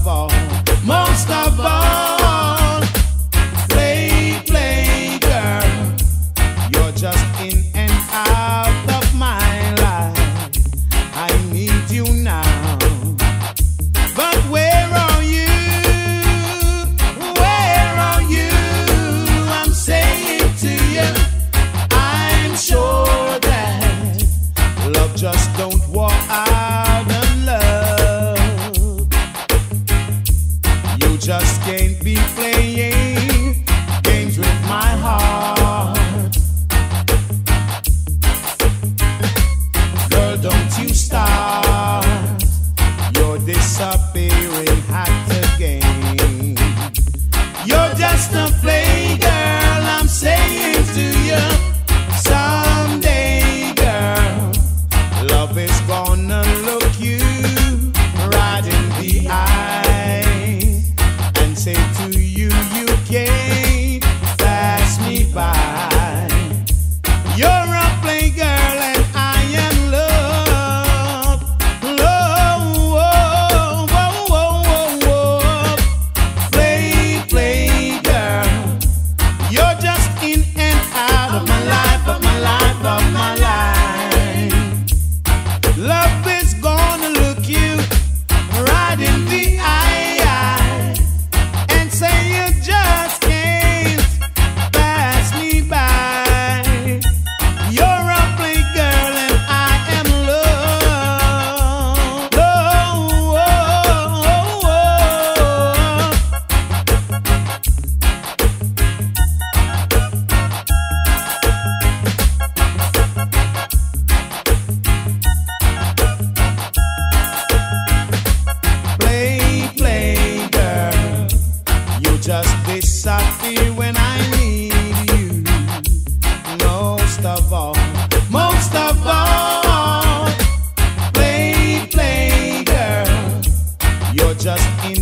of all. you start your disappearing act again. You're just a play I'm saying to you. Someday, girl, love is gonna look you right in the eye and say to you. I feel when I need you most of all, most of all. Play, play, girl, you're just in.